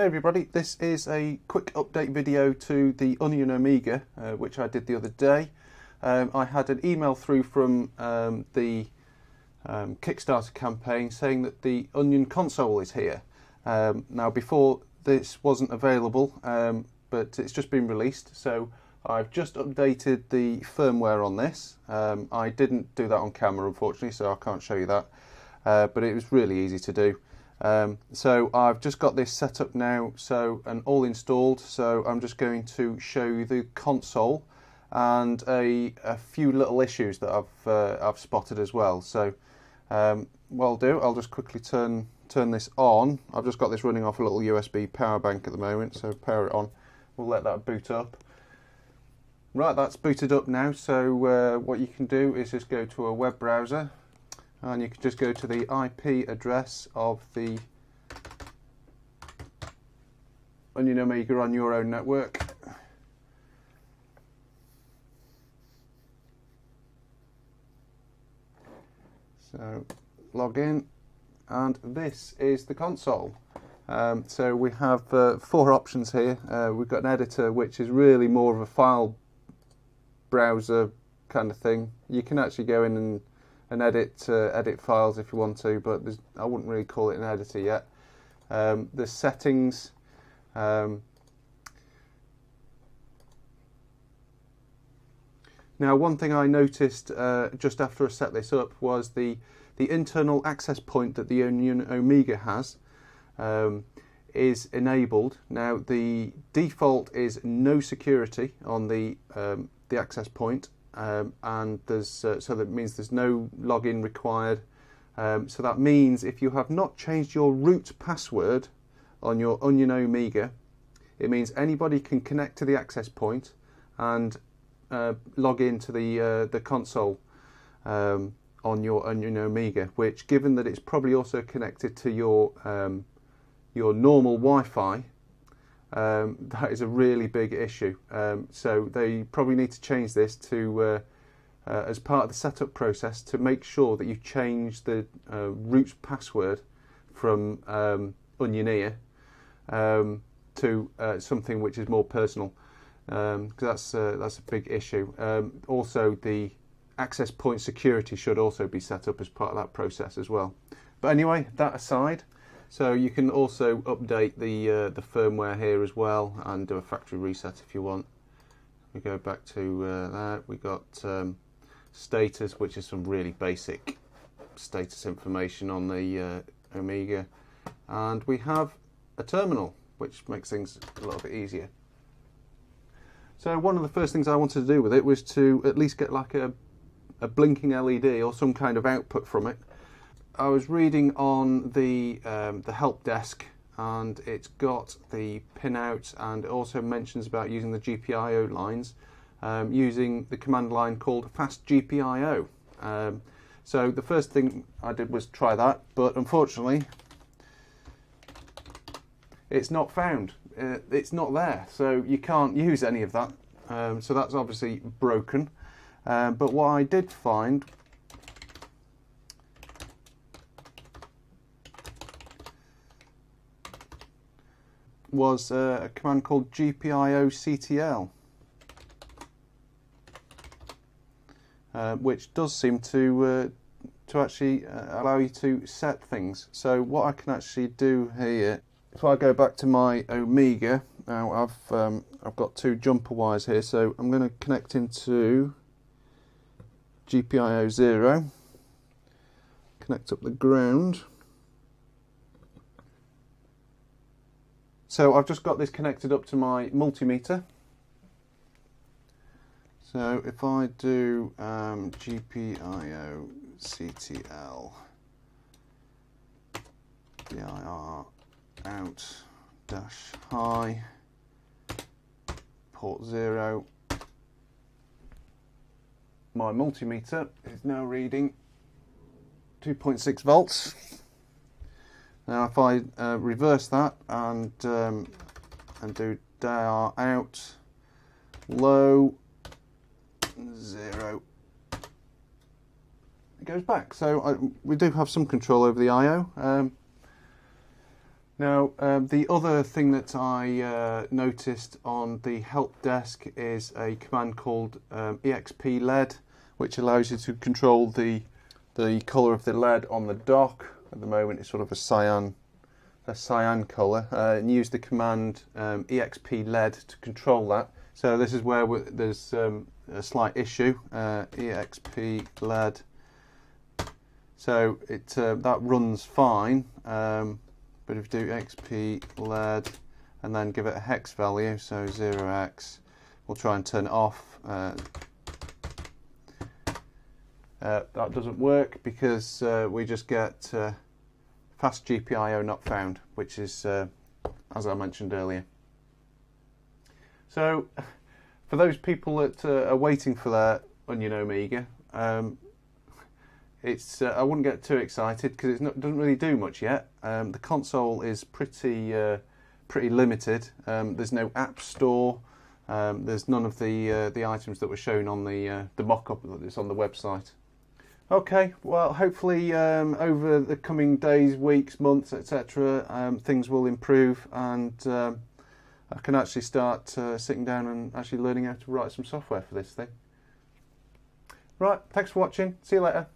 Hey everybody, this is a quick update video to the Onion Omega, uh, which I did the other day. Um, I had an email through from um, the um, Kickstarter campaign saying that the Onion console is here. Um, now before this wasn't available, um, but it's just been released, so I've just updated the firmware on this. Um, I didn't do that on camera unfortunately, so I can't show you that, uh, but it was really easy to do. Um, so I've just got this set up now so and all installed so I'm just going to show you the console and a, a few little issues that I've, uh, I've spotted as well. So um, what I'll do I'll just quickly turn turn this on. I've just got this running off a little USB power bank at the moment so power it on. We'll let that boot up. Right that's booted up now so uh, what you can do is just go to a web browser and you can just go to the IP address of the Onion Omega on your own network. So log in and this is the console. Um, so we have uh, four options here. Uh, we've got an editor which is really more of a file browser kind of thing. You can actually go in and and edit uh, edit files if you want to, but I wouldn't really call it an editor yet. Um, the settings. Um, now, one thing I noticed uh, just after I set this up was the the internal access point that the Onion Omega has um, is enabled. Now, the default is no security on the um, the access point, um, and there's uh, so that means there's no login required. Um, so that means if you have not changed your root password on your Onion Omega, it means anybody can connect to the access point and uh, log into the uh, the console um, on your Onion Omega. Which, given that it's probably also connected to your um, your normal Wi-Fi, um, that is a really big issue. Um, so they probably need to change this to, uh, uh, as part of the setup process, to make sure that you change the uh, root password from um, Onioneer um, to uh, something which is more personal, because um, that's uh, that's a big issue. Um, also, the access point security should also be set up as part of that process as well. But anyway, that aside. So you can also update the uh, the firmware here as well and do a factory reset if you want. We go back to uh, that. We got um, status, which is some really basic status information on the uh, Omega, and we have a terminal, which makes things a little bit easier. So one of the first things I wanted to do with it was to at least get like a a blinking LED or some kind of output from it I was reading on the um, the help desk and it's got the pinout and it also mentions about using the GPIO lines um, using the command line called fast GPIO. Um, so the first thing I did was try that, but unfortunately it's not found. Uh, it's not there, so you can't use any of that. Um, so that's obviously broken. Um, but what I did find was uh, a command called gpioctl, uh, which does seem to uh, to actually uh, allow you to set things. So what I can actually do here, if I go back to my Omega, now I've um, I've got two jumper wires here, so I'm going to connect into GPIO 0, connect up the ground. So I've just got this connected up to my multimeter. So if I do um, GPIO CTL dir out dash high port zero my multimeter is now reading 2.6 volts now if I uh, reverse that and um, and do dir out low zero. It goes back. So I, we do have some control over the IO um, Now, um, the other thing that I uh, noticed on the help desk is a command called um, exp LED, which allows you to control the the colour of the LED on the dock. At the moment, it's sort of a cyan a cyan colour, uh, and use the command um, exp LED to control that. So this is where there's um, a slight issue. Uh, exp LED. So it uh, that runs fine. Um, but if you do xp led and then give it a hex value, so 0x, we'll try and turn it off. Uh, that doesn't work because uh, we just get uh, fast GPIO not found, which is, uh, as I mentioned earlier. So, for those people that uh, are waiting for their Onion Omega, um, it's uh, I wouldn't get too excited because it doesn't really do much yet. Um, the console is pretty pretty limited. Um, there's no app store. Um, there's none of the the items that were shown on the the mock-up that's on the website. Okay, well, hopefully um, over the coming days, weeks, months, etc., um, things will improve and um, I can actually start uh, sitting down and actually learning how to write some software for this thing. Right, thanks for watching. See you later.